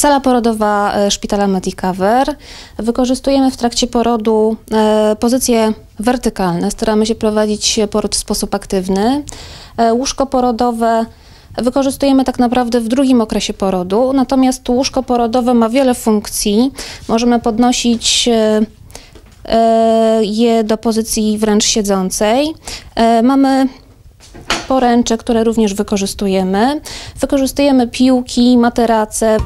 Sala porodowa e, szpitala Medicover. Wykorzystujemy w trakcie porodu e, pozycje wertykalne. Staramy się prowadzić poród w sposób aktywny. E, łóżko porodowe wykorzystujemy tak naprawdę w drugim okresie porodu, natomiast łóżko porodowe ma wiele funkcji. Możemy podnosić je do pozycji wręcz siedzącej. Mamy poręcze, które również wykorzystujemy. Wykorzystujemy piłki, materace.